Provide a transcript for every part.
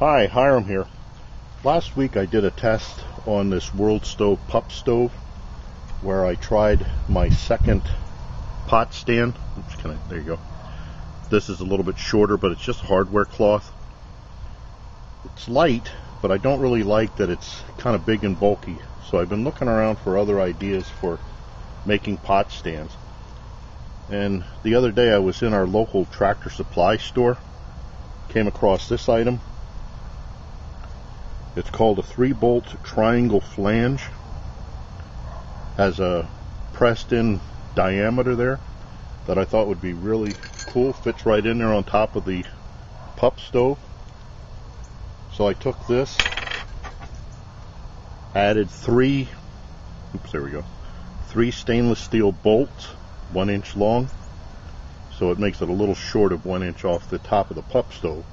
Hi, Hiram here. Last week I did a test on this WorldStove pup stove where I tried my second pot stand. Oops, can I, there you go. This is a little bit shorter, but it's just hardware cloth. It's light, but I don't really like that it's kind of big and bulky. So I've been looking around for other ideas for making pot stands. And the other day I was in our local tractor supply store, came across this item it's called a three bolt triangle flange. Has a pressed in diameter there that I thought would be really cool. Fits right in there on top of the PupStove. So I took this, added three, oops, there we go, three stainless steel bolts, one inch long. So it makes it a little short of one inch off the top of the PupStove.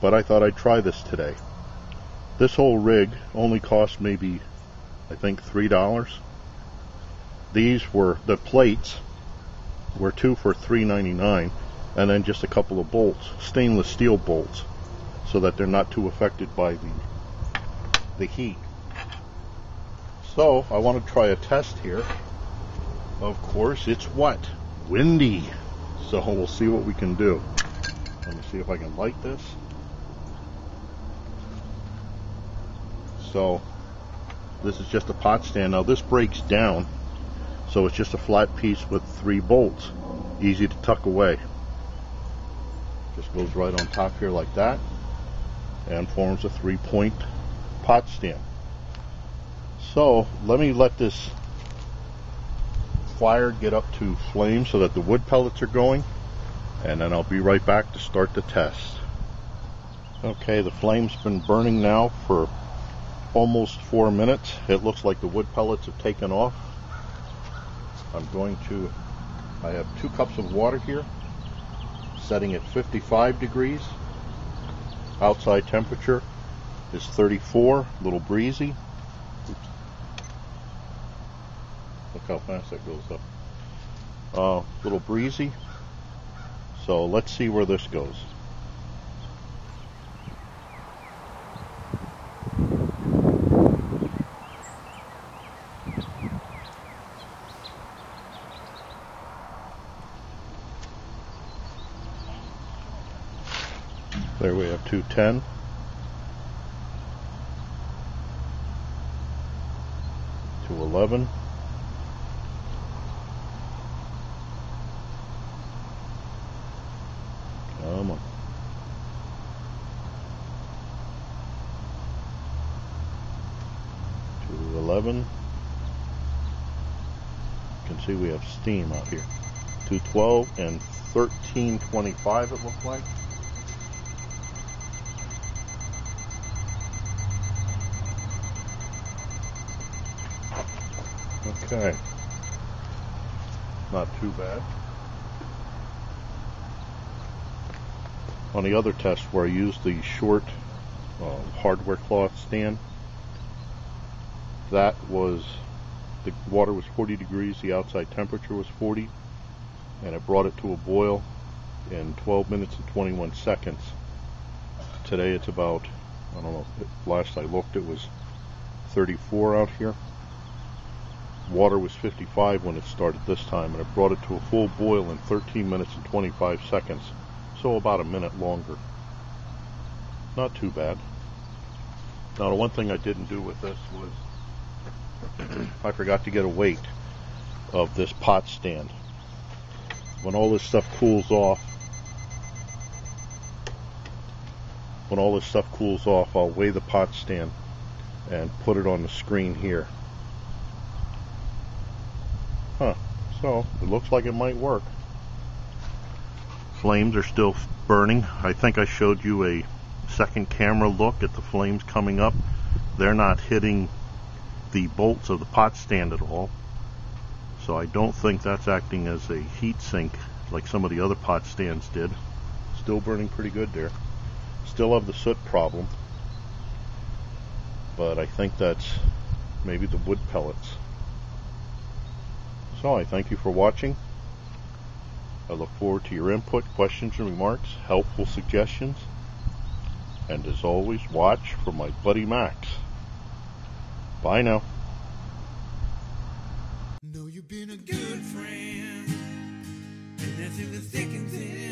But I thought I'd try this today. This whole rig only cost maybe, I think, three dollars. These were the plates were two for three ninety nine, and then just a couple of bolts, stainless steel bolts, so that they're not too affected by the the heat. So I want to try a test here. Of course, it's what windy, so we'll see what we can do. Let me see if I can light this. So this is just a pot stand. Now this breaks down, so it's just a flat piece with three bolts. Easy to tuck away. Just goes right on top here like that and forms a three point pot stand. So let me let this fire get up to flame so that the wood pellets are going and then I'll be right back to start the test. Okay, the flame's been burning now for almost four minutes. It looks like the wood pellets have taken off. I'm going to, I have two cups of water here, setting at 55 degrees. Outside temperature is 34, a little breezy. Oops. Look how fast that goes up. A uh, little breezy. So let's see where this goes. There we have 210. Two eleven. Come on. Two eleven. You can see we have steam out here. 212 and 1325 it looks like. Okay. Not too bad. On the other test where I used the short uh, hardware cloth stand, that was, the water was 40 degrees, the outside temperature was 40, and it brought it to a boil in 12 minutes and 21 seconds. Today it's about, I don't know, last I looked it was 34 out here water was 55 when it started this time and it brought it to a full boil in 13 minutes and 25 seconds so about a minute longer. Not too bad. Now the one thing I didn't do with this was I forgot to get a weight of this pot stand. When all this stuff cools off when all this stuff cools off I'll weigh the pot stand and put it on the screen here Huh. So, it looks like it might work. Flames are still burning. I think I showed you a second camera look at the flames coming up. They're not hitting the bolts of the pot stand at all. So I don't think that's acting as a heat sink like some of the other pot stands did. Still burning pretty good there. Still have the soot problem. But I think that's maybe the wood pellets. So I thank you for watching. I look forward to your input, questions and remarks, helpful suggestions. And as always, watch for my buddy Max. Bye now. You've been a good friend, and thick and thin.